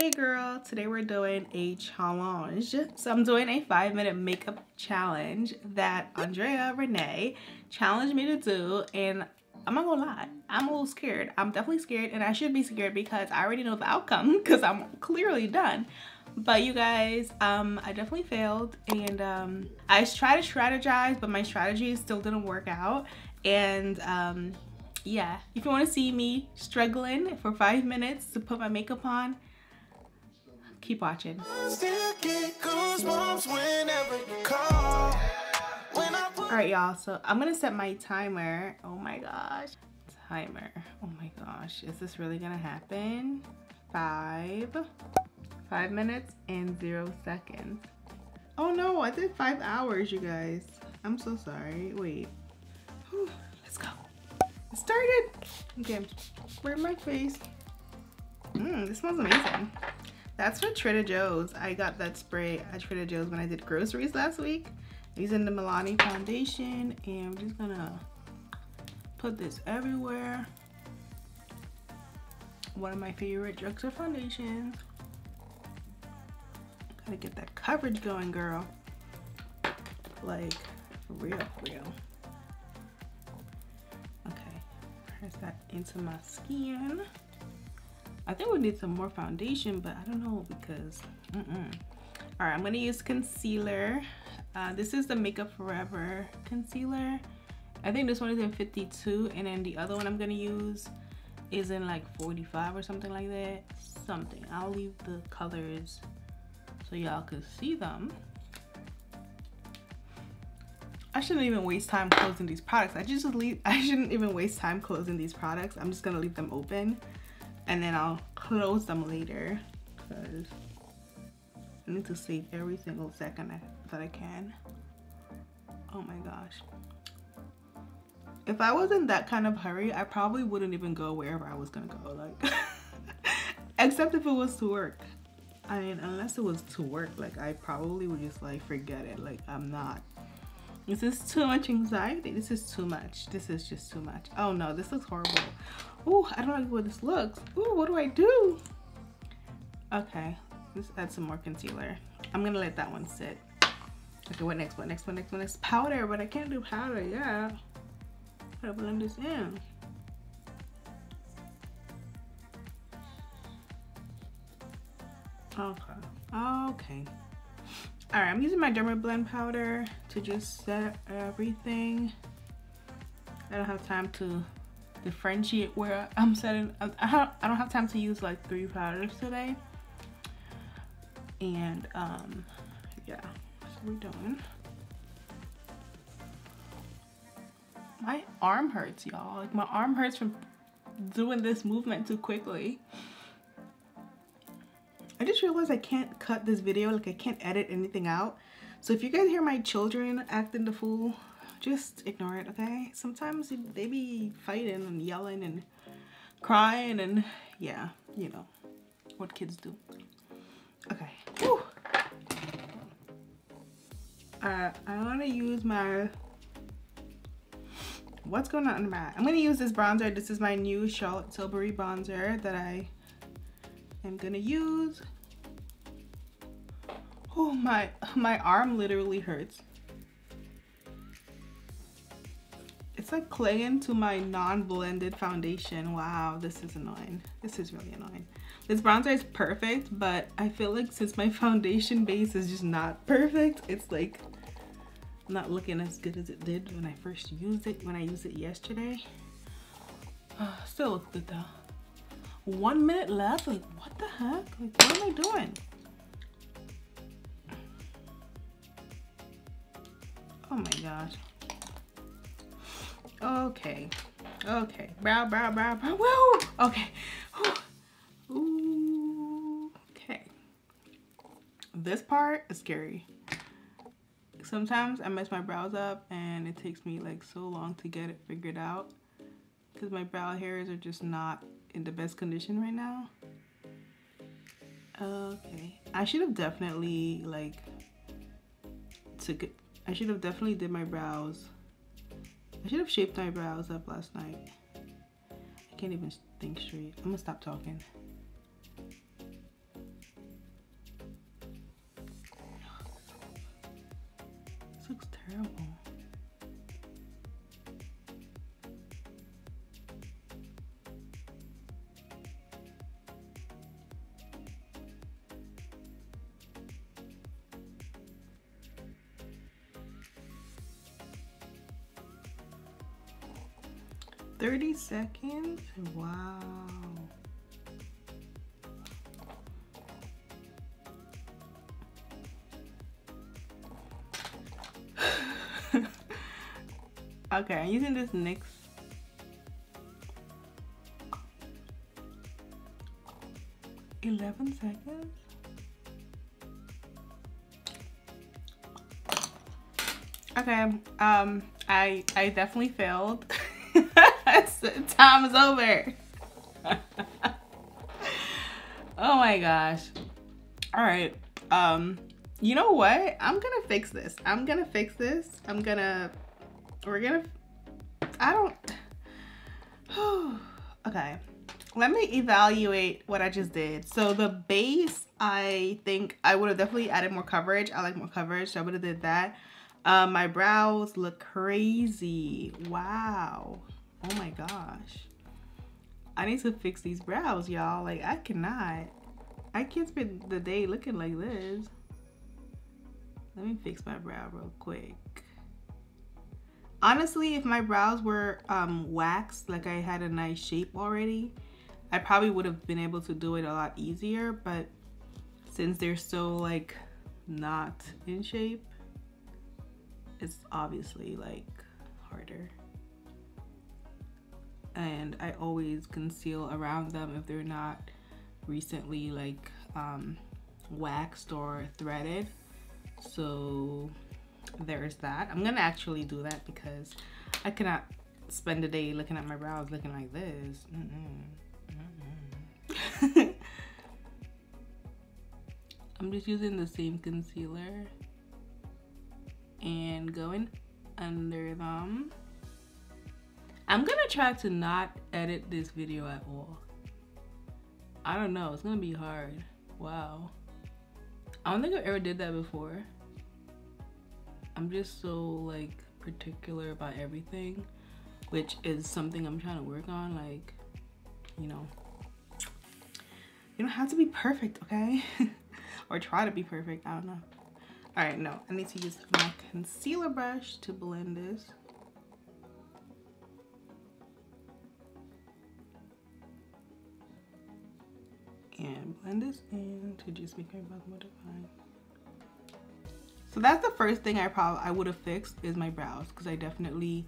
Hey girl, today we're doing a challenge. So I'm doing a five minute makeup challenge that Andrea Renee challenged me to do and I'm not gonna lie, I'm a little scared. I'm definitely scared and I should be scared because I already know the outcome because I'm clearly done. But you guys, um, I definitely failed and um, I tried to strategize but my strategy still didn't work out. And um, yeah, if you want to see me struggling for five minutes to put my makeup on, keep watching. Alright y'all, so I'm gonna set my timer. Oh my gosh. Timer. Oh my gosh. Is this really gonna happen? Five. Five minutes and zero seconds. Oh no, I did five hours, you guys. I'm so sorry. Wait. Whew, let's go. It started. Okay, where my face? Mmm, this smells amazing. That's from Trader Joe's. I got that spray at Trader Joe's when I did groceries last week. Using the Milani foundation and I'm just gonna put this everywhere. One of my favorite drugstore foundations. Gotta get that coverage going, girl. Like, real, real. Okay, press that into my skin. I think we need some more foundation, but I don't know because, mm -mm. All right, I'm gonna use concealer. Uh, this is the Makeup Forever concealer. I think this one is in 52 and then the other one I'm gonna use is in like 45 or something like that. Something. I'll leave the colors so y'all can see them. I shouldn't even waste time closing these products. I just leave, I shouldn't even waste time closing these products. I'm just gonna leave them open and then I'll close them later because I need to save every single second that I can. Oh my gosh. If I was in that kind of hurry, I probably wouldn't even go wherever I was gonna go. Like, except if it was to work. I mean, unless it was to work, like I probably would just like forget it. Like I'm not. This is too much anxiety. This is too much. This is just too much. Oh no, this looks horrible. Oh, I don't like what this looks. Oh, what do I do? Okay, let's add some more concealer. I'm gonna let that one sit. Okay, what next? What next? What next? What next? Powder, but I can't do powder. Yeah, gotta blend this in. Okay. Okay. All right, I'm using my Dermablend powder to just set everything. I don't have time to differentiate where I'm setting. I don't have time to use like three powders today. And um, yeah, what we're doing. My arm hurts, y'all. Like my arm hurts from doing this movement too quickly. I just realized I can't cut this video, like I can't edit anything out. So if you guys hear my children acting the fool, just ignore it, okay? Sometimes they be fighting and yelling and crying and yeah, you know, what kids do. Okay. Whew. Uh, I want to use my what's going on in my I'm going to use this bronzer. This is my new Charlotte Tilbury bronzer that I am to use. Oh, my, my arm literally hurts. It's like clinging to my non-blended foundation. Wow, this is annoying. This is really annoying. This bronzer is perfect, but I feel like since my foundation base is just not perfect, it's like not looking as good as it did when I first used it, when I used it yesterday. Uh, still looks good though. One minute left, like what the heck? Like what am I doing? Oh my gosh. Okay. Okay. Brow, brow, brow, brow. Woo! Okay. Ooh. Okay. This part is scary. Sometimes I mess my brows up and it takes me like so long to get it figured out because my brow hairs are just not in the best condition right now. Okay. I should have definitely like took it. I should have definitely did my brows. I should have shaped my brows up last night. I can't even think straight. I'm gonna stop talking. This looks terrible. Thirty seconds? Wow. Okay, I'm using this NYX. Eleven seconds. Okay, um, I I definitely failed. Time is over. oh my gosh. All right. Um, you know what? I'm gonna fix this. I'm gonna fix this. I'm gonna we're gonna I don't okay let me evaluate what I just did so the base I think I would have definitely added more coverage I like more coverage so I would have did that um, my brows look crazy wow oh my gosh. I need to fix these brows y'all. Like I cannot. I can't spend the day looking like this. Let me fix my brow real quick. Honestly, if my brows were um, waxed, like I had a nice shape already, I probably would have been able to do it a lot easier, but since they're still like not in shape, it's obviously like harder. And I always conceal around them if they're not recently like um, waxed or threaded. So there's that. I'm gonna actually do that because I cannot spend a day looking at my brows looking like this. Mm -mm. I'm just using the same concealer and going under them. I'm gonna try to not edit this video at all. I don't know, it's gonna be hard. Wow. I don't think I ever did that before. I'm just so like particular about everything, which is something I'm trying to work on. Like, you know, you don't have to be perfect, okay? or try to be perfect. I don't know. All right, no, I need to use my concealer brush to blend this. Blend this in to just make my brows more defined. So that's the first thing I probably I would have fixed is my brows because I definitely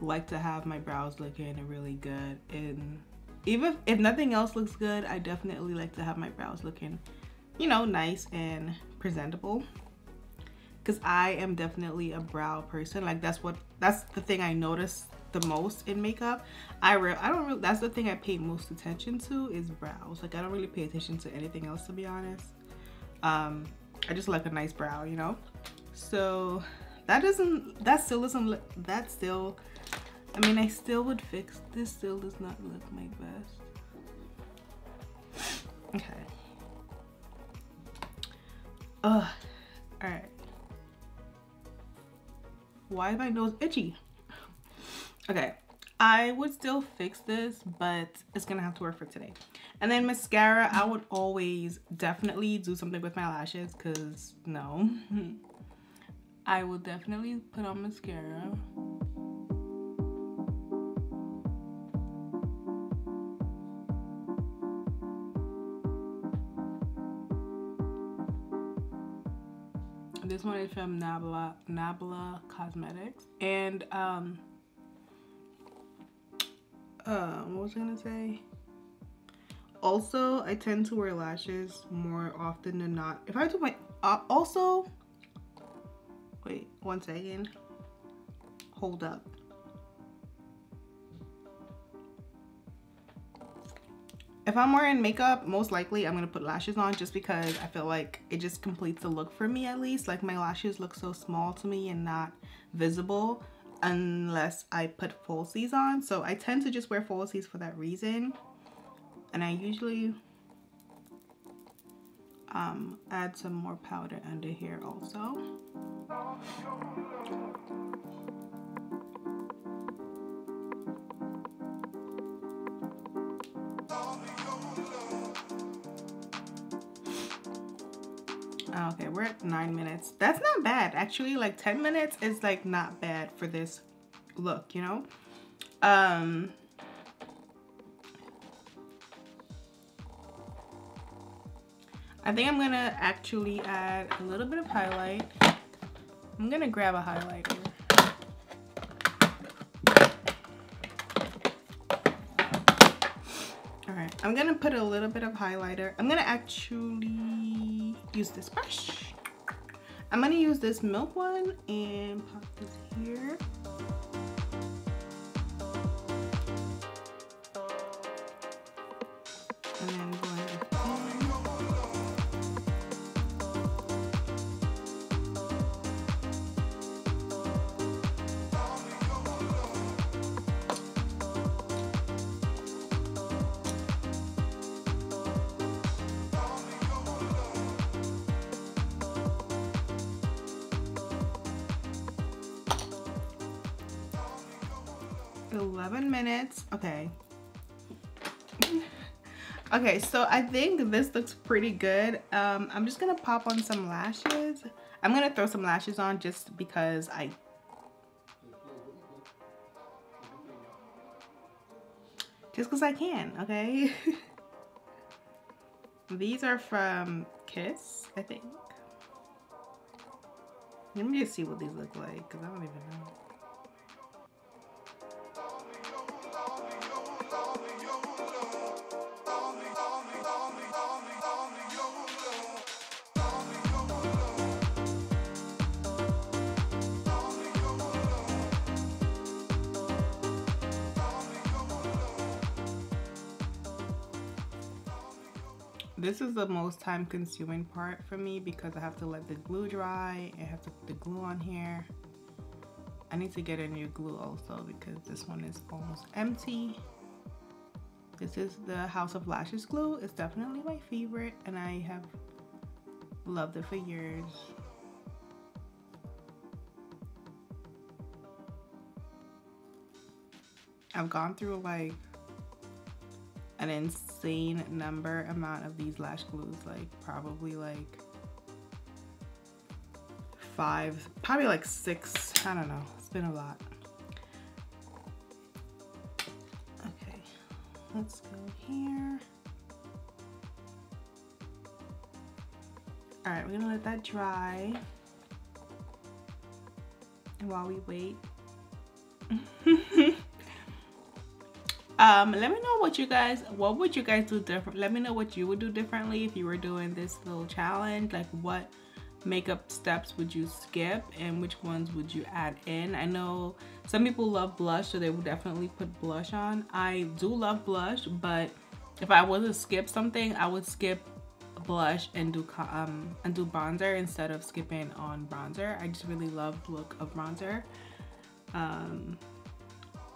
like to have my brows looking really good. And even if, if nothing else looks good I definitely like to have my brows looking you know nice and presentable. Because I am definitely a brow person. Like that's what that's the thing I notice the most in makeup I re I don't really that's the thing I pay most attention to is brows like I don't really pay attention to anything else to be honest um I just like a nice brow you know so that doesn't, that still doesn't look, that still, I mean, I still would fix, this still does not look my best. Okay. Ugh, all right. Why is my nose itchy? Okay, I would still fix this, but it's gonna have to work for today. And then mascara, I would always definitely do something with my lashes because no. I will definitely put on mascara. This one is from Nabla Nabla Cosmetics. And um uh, what was I gonna say? Also, I tend to wear lashes more often than not. If I do my uh, also Wait, one second. Hold up. If I'm wearing makeup, most likely I'm gonna put lashes on just because I feel like it just completes the look for me at least. Like my lashes look so small to me and not visible unless I put falsies on. So I tend to just wear falsies for that reason. And I usually um, add some more powder under here also. Okay, we're at nine minutes. That's not bad. Actually, like 10 minutes is like not bad for this look, you know? Um, I think I'm gonna actually add a little bit of highlight. I'm gonna grab a highlighter. All right, I'm gonna put a little bit of highlighter. I'm gonna actually use this brush. I'm gonna use this milk one and pop this here. 11 minutes. Okay. okay, so I think this looks pretty good. Um, I'm just gonna pop on some lashes. I'm gonna throw some lashes on just because I just because I can, okay? These are from Kiss, I think. Let me just see what these look like because I don't even know. This is the most time consuming part for me because I have to let the glue dry. I have to put the glue on here. I need to get a new glue also because this one is almost empty. This is the House of Lashes glue. It's definitely my favorite and I have loved it for years. I've gone through like an insane number amount of these lash glues, like probably like five, probably like six, I don't know. It's been a lot. Okay, let's go here. All right, we're gonna let that dry. And while we wait. um, let me know what you guys, what would you guys do different? Let me know what you would do differently if you were doing this little challenge. Like what makeup steps would you skip and which ones would you add in? I know some people love blush, so they will definitely put blush on. I do love blush, but if I was to skip something, I would skip blush and do um and do bronzer instead of skipping on bronzer. I just really love look of bronzer. Um,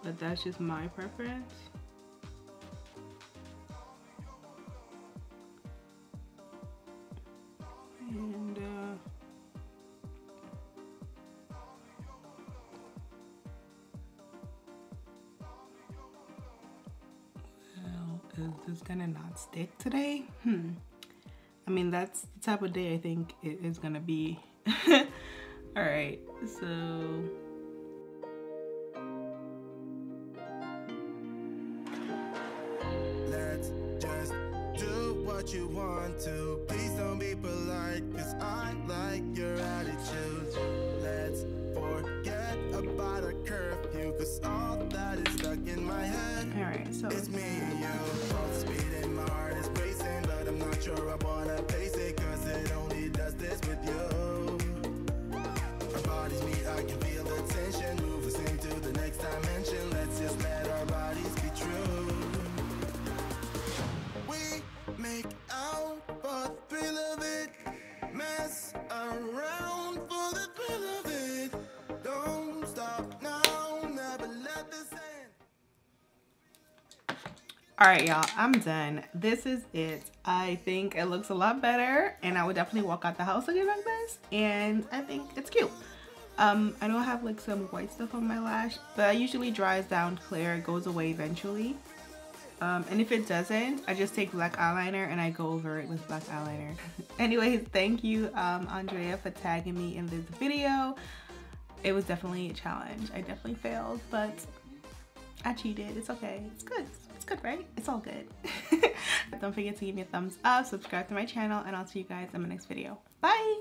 but that's just my preference. Stick today? Hmm. I mean, that's the type of day I think it is gonna be. All right, so. Let's just do what you want to. Please don't be polite, cause I like your attitude. Let's forget about a curfew, cause all that is stuck in my head. All right, so It's me All right, y'all, I'm done. This is it. I think it looks a lot better and I would definitely walk out the house looking like this. And I think it's cute. Um, I know I have like some white stuff on my lash, but that usually dries down clear. It goes away eventually. Um, and if it doesn't, I just take black eyeliner and I go over it with black eyeliner. Anyways, thank you, um, Andrea, for tagging me in this video. It was definitely a challenge. I definitely failed, but I cheated. It's okay. It's good. It's good, right? It's all good. Don't forget to give me a thumbs up, subscribe to my channel, and I'll see you guys in my next video. Bye!